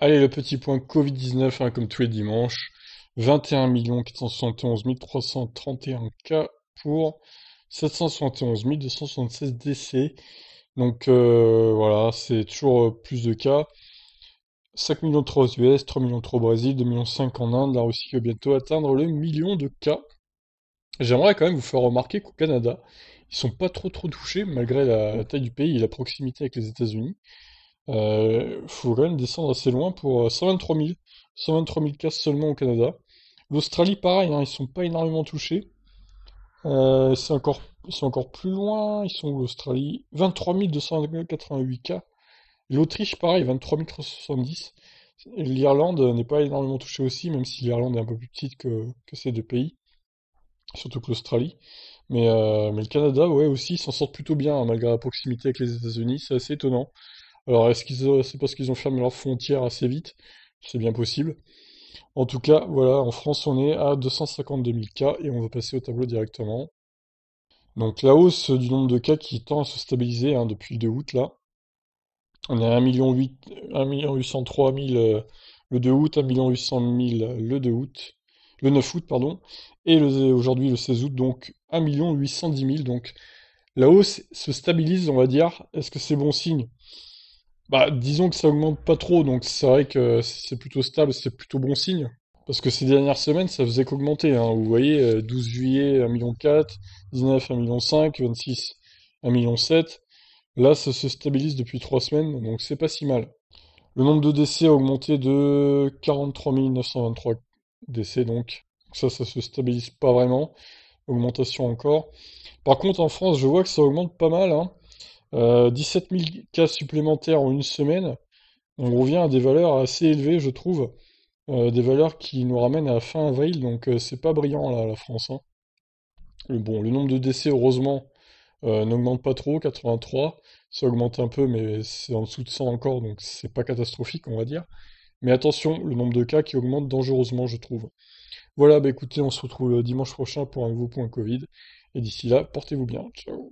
Allez, le petit point Covid-19, hein, comme tous les dimanches. 21 471 331 cas pour 771 276 décès. Donc euh, voilà, c'est toujours euh, plus de cas. 5 millions 3 aux US, 3 millions 3 au Brésil, 2 millions 5 en Inde. La Russie va bientôt atteindre le million de cas. J'aimerais quand même vous faire remarquer qu'au Canada, ils sont pas trop trop touchés malgré la taille du pays et la proximité avec les États-Unis. Euh, faut quand même descendre assez loin pour 123 000. 123 000 cas seulement au Canada. L'Australie, pareil, hein, ils sont pas énormément touchés. Euh, c'est encore, encore plus loin. Ils sont où l'Australie? 23 288 cas. L'Autriche, pareil, 23 370. L'Irlande n'est pas énormément touchée aussi, même si l'Irlande est un peu plus petite que, ces deux pays. Surtout que l'Australie. Mais, euh, le Canada, ouais, aussi, s'en sortent plutôt bien, hein, malgré la proximité avec les États-Unis. C'est assez étonnant. Alors, est-ce qu'ils c'est parce qu'ils ont fermé leurs frontières assez vite? C'est bien possible. En tout cas, voilà, en France, on est à 252 000 cas et on va passer au tableau directement. Donc, la hausse du nombre de cas qui tend à se stabiliser hein, depuis le 2 août, là. On est à 1 800 803 000 le 2 août, 1 800 000 le 2 août, le 9 août, pardon, et aujourd'hui le 16 août, donc 1 810 000. Donc, la hausse se stabilise, on va dire. Est-ce que c'est bon signe? Bah, disons que ça augmente pas trop, donc c'est vrai que c'est plutôt stable, c'est plutôt bon signe. Parce que ces dernières semaines, ça faisait qu'augmenter. Hein. Vous voyez, 12 euh, juillet, 1,4 million, 19, 1,5 million, 26, 1,7 million. Là, ça se stabilise depuis 3 semaines, donc c'est pas si mal. Le nombre de décès a augmenté de 43 923 décès, donc ça, ça se stabilise pas vraiment. Augmentation encore. Par contre, en France, je vois que ça augmente pas mal. Hein. 17 000 cas supplémentaires en une semaine, on revient à des valeurs assez élevées, je trouve. Euh, des valeurs qui nous ramènent à fin avril, donc euh, c'est pas brillant là, la France. Hein. Le, bon, le nombre de décès, heureusement, euh, n'augmente pas trop, 83. Ça augmente un peu, mais c'est en dessous de 100 encore, donc c'est pas catastrophique, on va dire. Mais attention, le nombre de cas qui augmente dangereusement, je trouve. Voilà, bah écoutez, on se retrouve dimanche prochain pour un nouveau point Covid. Et d'ici là, portez-vous bien. Ciao